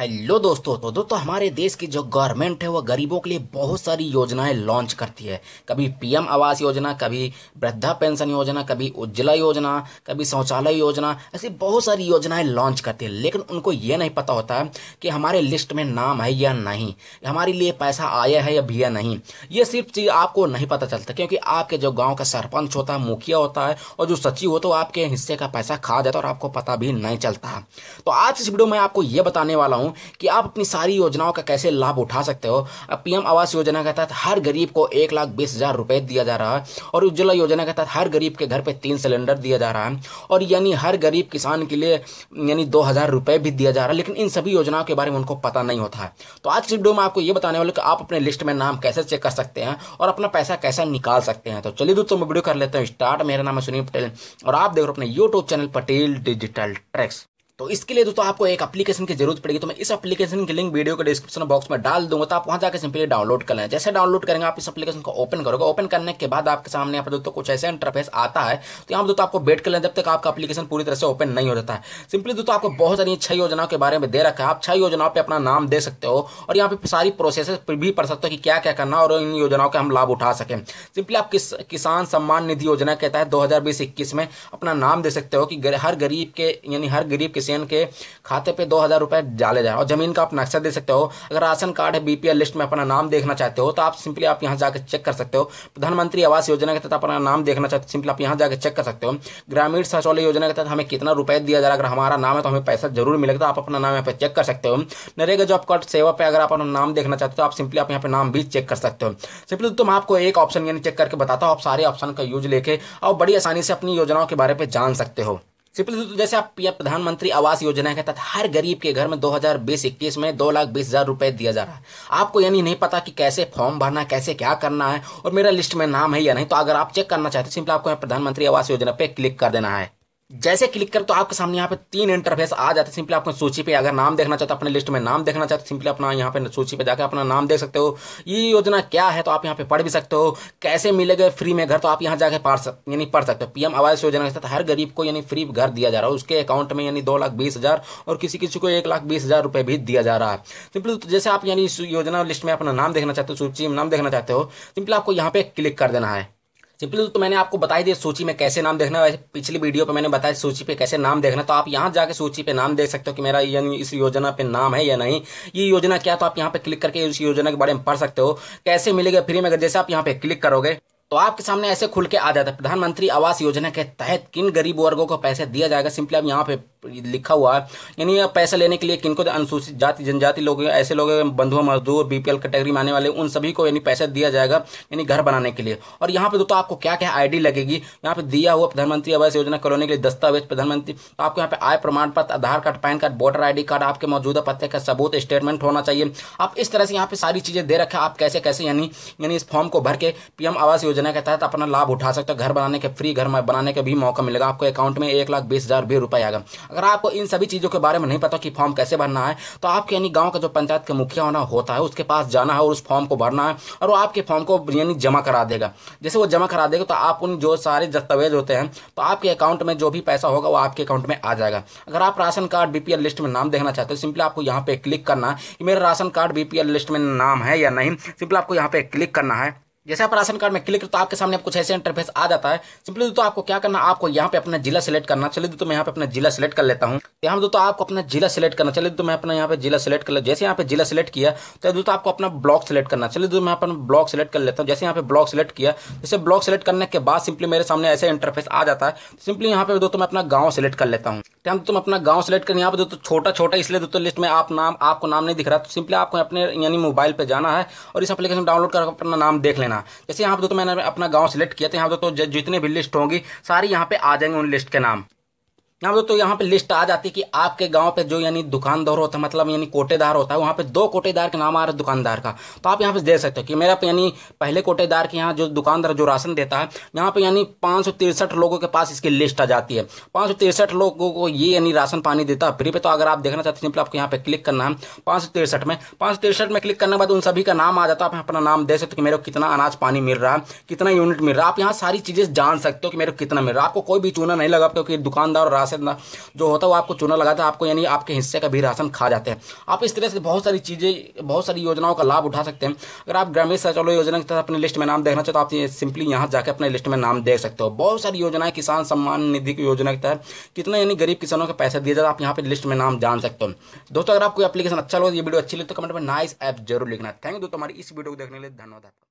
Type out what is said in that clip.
Hello दोस्तों तो दोस्तों हमारे देश की जो गवर्नमेंट है, वो गरीबों के लिए बहुत सारी योजनाएँ लॉन्च करती है। कभी पीएम आवास योजना, कभी वृद्धा पेंशन योजना, कभी उज्ज्वला योजना, कभी शौचालय योजना, ऐसी बहुत सारी योजनाएँ लॉन्च करती है। लेकिन उनको ये नहीं पता होता है कि हमारे लिस्ट में नाम है या नहीं, हमारे लिए पैसा आया है या भी या नहीं। ये सिर्फ़ चीज़ आपको नहीं पता चलता, क्योंकि आपके जो गाँव का सरपंच होता है, मुखिया होता है, और जो सचिव होता है वो आपके हिस्से का पैसा खा जाता है और आपको पता भी नहीं चलता। तो आज इस वीडियो में आपको ये बताने वाला हूँ कि आप अपनी सारी योजनाओं का कैसे लाभ उठा सकते हो? अब पीएम आवास योजना के तहत हर गरीब को एक लाख बीस हज़ार रुपए दिया जा रहा है और उज्ज्वला योजना के तहत हर गरीब के घर पे तीन सिलेंडर दिया जा रहा है और यानी हर गरीब किसान के लिए यानी दो हज़ार रुपए भी दिया जा रहा है, लेकिन इन सभी योजनाओं के बारे में उनको पता नहीं होता है। तो आज की वीडियो में आपको ये बताने वाले कि आप अपने लिस्ट में नाम कैसे चेक कर सकते हैं और अपना पैसा कैसे निकाल सकते हैं। तो चलिए दोस्तों, मैं वीडियो कर लेते हैं स्टार्ट। मेरा नाम है सुनील पटेल और आप देख रहे हो अपने YouTube channel Patel digital tracks. तो इसके लिए दोस्तों आपको एक एप्लीकेशन की ज़रूरत पड़ेगी। तो मैं इस एप्लीकेशन की लिंक वीडियो के डिस्क्रिप्शन बॉक्स में डाल दूँगा तो आप वहाँ जाकर सिंपली डाउनलोड कर लें। जैसे डाउनलोड करेंगे, आप इस एप्लीकेशन को ओपन करोगे। ओपन करने के बाद आपके सामने यहाँ पर दोस्तों कुछ ऐसे इंटरफेस आता है। तो यहाँ दोस्तों आपको वेट कर लें जब तक आपका एप्लीकेशन पूरी तरह से ओपन नहीं हो जाता है। सिंपली दोस्तों आपको बहुत सारी छह योजनाओं के बारे में दे रखा है। आप छह योजनाओं पर अपना नाम दे सकते हो और यहाँ पे सारी प्रोसेस भी पढ़ सकते हो कि क्या क्या करना और इन योजनाओं के हम लाभ उठा सकें। सिंपली आप किस, किसान सम्मान निधि योजना के तहत दो हज़ार में अपना नाम दे सकते हो कि हर गरीब के, यानी हर गरीब किसान के खाते पे दो हज़ार रुपए डाले जाए। और ज़मीन का आप नक्शा दे सकते हो। अगर राशन कार्ड है बीपीएल लिस्ट में अपना नाम देखना चाहते हो तो आप सिंपली आप यहाँ जाकर चेक कर सकते हो। प्रधानमंत्री आवास योजना के तहत अपना नाम देखना चाहते हो सिंपली आप यहाँ जाकर चेक कर सकते हो। ग्रामीण शौचालय योजना के तहत हमें कितना रुपए दिया जा रहा है, अगर हमारा नाम है तो हमें पैसा ज़रूर मिलेगा तो आप अपना नाम यहाँ पे चेक कर सकते हो। नरेगा जॉब कार्ड सेवा पे अगर आप अपना नाम देखना चाहते हो तो आप सिंपली आप यहाँ पे नाम भी चेक कर सकते हो। सिंपली तो मैं आपको एक ऑप्शन यानी चेक करके बताता हूँ, आप सारे ऑप्शन का यूज़ लेके और बड़ी आसानी से अपनी योजनाओं के बारे में जान सकते हो। सिंपली तो जैसे आप प्रधानमंत्री आवास योजना के तहत हर गरीब के घर में दो हज़ार बीस इक्कीस में दो लाख बीस हज़ार रुपए दिया जा रहा है। आपको यानी नहीं पता कि कैसे फॉर्म भरना कैसे क्या करना है और मेरा लिस्ट में नाम है या नहीं तो अगर आप चेक करना चाहते हैं, सिंपली आपको प्रधानमंत्री आवास योजना पे क्लिक कर देना है। जैसे क्लिक कर तो आपके सामने यहाँ पे तीन इंटरफेस आ जाते हैं। सिंपली आपको सूची पे अगर नाम देखना चाहते हो, अपने लिस्ट में नाम देखना चाहते हो सिंपली अपना यहाँ पे सूची पे जाकर अपना नाम देख सकते हो। ये योजना क्या है तो आप यहाँ पे पढ़ भी सकते हो। कैसे मिलेगा फ्री में घर तो आप यहाँ जाकर पढ़ सकते यानी पढ़ सकते हो। पीएम आवास योजना के साथ हर गरीब को यानी फ्री घर दिया जा रहा है। उसके अकाउंट में यानी दो लाख बीस हज़ार और किसी किसी को एक लाख बीस हज़ार रुपए भी दिया जा रहा है। सिंपली तो जैसे आप यानी योजना लिस्ट में अपना नाम देखना चाहते हो, सूची में नाम देखना चाहते हो सिंपली आपको यहाँ पे क्लिक कर देना है। सिंपली तो मैंने आपको बताई दिया सूची में कैसे नाम देखना है। पिछली वीडियो पे मैंने बताया सूची पे कैसे नाम देखना तो आप यहाँ जाके सूची पे नाम देख सकते हो कि मेरा इस योजना पे नाम है या नहीं। ये योजना क्या तो आप यहाँ पे क्लिक करके इस योजना के बारे में पढ़ सकते हो। कैसे मिलेगा फ्री में? अगर जैसे आप यहाँ पे क्लिक करोगे तो आपके सामने ऐसे खुल के आ जाता है। प्रधानमंत्री आवास योजना के तहत किन गरीब वर्गों को पैसे दिया जाएगा? सिंपली आप यहाँ पे लिखा हुआ है। यानी पैसा लेने के लिए किनको अनुसूचित जाति, जनजाति लोग ऐसे लोग बंधुआ, मजदूर बीपीएल कैटेगरी में आने वाले, उन सभी को यानी पैसा दिया जाएगा, यानी घर बनाने के लिए। और यहाँ पे दोस्तों आपको क्या क्या आईडी लगेगी? यहाँ पे दिया हुआ प्रधानमंत्री आवास योजना करवाने के लिए दस्तावेज़ प्रधानमंत्री। तो आपको यहाँ पे आय प्रमाण पत्र, Aadhaar card, PAN card, voter ID card, आपके मौजूदा पत्ते का सबूत स्टेटमेंट होना चाहिए। आप इस तरह से यहाँ पे सारी चीज़ें दे रखे आप कैसे कैसे यानी यानी इस फॉर्म को भर के पीएम आवास योजना के तहत अपना लाभ उठा सकते हो। घर बनाने के फ्री घर बनाने का भी मौका मिलेगा। आपको अकाउंट में एक लाख बीस हज़ार भी रुपए आएगा। अगर आपको इन सभी चीज़ों के बारे में नहीं पता कि फॉर्म कैसे भरना है तो आपके यानी गाँव का जो पंचायत का मुखिया होना होता है, उसके पास जाना है और उस फॉर्म को भरना है और वो आपके फॉर्म को यानी जमा करा देगा। जैसे वो जमा करा देगा तो आप उन जो सारे दस्तावेज़ होते हैं तो आपके अकाउंट में जो भी पैसा होगा, वो आपके अकाउंट में आ जाएगा। अगर आप राशन कार्ड बीपीएल लिस्ट में नाम देखना चाहते हो, सिंपली आपको यहाँ पे क्लिक करना है कि मेरा राशन कार्ड बीपीएल लिस्ट में नाम है या नहीं, सिंपली आपको यहाँ पे क्लिक करना है। जैसे आप राशन कार्ड में क्लिक करते तो आपके सामने आप कुछ ऐसे इंटरफेस आ जाता है। सिंपली तो आपको क्या करना आपको यहाँ पे अपना जिला सिलेक्ट करना चलिए तो मैं यहाँ पे अपना जिला सिलेक्ट कर लेता हूँ। यहाँ पे दोस्तों, आपको अपना जिला सिलेक्ट करना चलिए तो मैं अपना यहाँ पे जिला सिलेक्ट कर जैसे यहाँ पे जिला सिलेक्ट किया तो दोस्तों, आपको अपना ब्लॉक सिलेक्ट करना चलिए तो मैं अपना ब्लॉक सिलेक्ट कर लेता हूँ। जैसे यहाँ पे ब्लॉक सिलेक्ट किया, जैसे ब्लॉक सिलेक्ट करने के बाद सिंपली मेरे सामने ऐसे इंटरफेस आ जाता है। सिंपली यहाँ पे दोस्तों, मैं अपना गाँव सिलेक्ट कर लेता हूँ। तो तुम अपना गाँव सेलेक्ट करें यहाँ पे दोस्तों छोटा छोटा इसलिए दोस्तों लिस्ट में आप नाम, आपको नाम नहीं दिख रहा। तो सिंपली आपको अपने, यानी मोबाइल पे जाना है और इस एप्लीकेशन डाउनलोड कर अपना नाम देख लेना। जैसे यहाँ पे दोस्तों मैंने अपना गाँव सेलेक्ट किया तो यहाँ दोस्तों जितने भी लिस्ट होंगी, सारी यहाँ पे आ जाएँगे उन लिस्ट के नाम। यहाँ पे तो यहाँ पे लिस्ट आ जाती है कि आपके गाँव पे जो यानी दुकानदार होता है मतलब यानी कोटेदार होता है, वहाँ पे दो कोटेदार के नाम आ रहे दुकानदार का। तो आप यहाँ पे देख सकते हो कि मेरा यानी पहले कोटेदार के यहाँ जो दुकानदार जो राशन देता है, यहाँ पे यानी पाँच लोगों के पास इसकी लिस्ट आ जाती है। पाँच लोगों को ये यानी राशन पानी देता है, फ्री पे तो अगर आप देखना चाहते हैं आपको यहाँ पे क्लिक करना है। पाँच में पाँच में क्लिक करने के बाद उन सभी का नाम आ जाता है, आप अपना नाम दे सकते हो कि मेरे को कितना अनाज पानी मिल रहा है, कितना यूनिट मिल रहा है। आप यहाँ सारी चीज़ें जान सकते हो कि मेरे को कितना मिल रहा है। आपको कोई भी चूना नहीं लगा, क्योंकि दुकानदार और से जो होता है वो आपको चुना लगाता है, आपको यानी आपके हिस्से का भी राशन खा जाते हैं। आप इस तरह से बहुत सारी चीज़ें, बहुत सारी योजनाओं का लाभ उठा सकते हैं। अगर आप ग्रामीण शौचालय योजना के तहत अपनी लिस्ट में नाम देखना चाहते तो आप सिंपली यहाँ जाकर अपने लिस्ट में नाम देख सकते हो। बहुत सारी योजनाएँ, किसान सम्मान निधि की योजना के तहत कितने यानी गरीब किसानों को पैसे दिए जाते आप यहाँ पे लिस्ट में नाम जान सकते हो। दोस्तों, अगर आपको एप्लीकेशन अच्छा लगे, ये वीडियो अच्छी लगे तो कमेंट में नाइस ऐप ज़रूर लिखना। थैंक यू दोस्तों, हमारी इस वीडियो को देखने के लिए धन्यवाद आपका।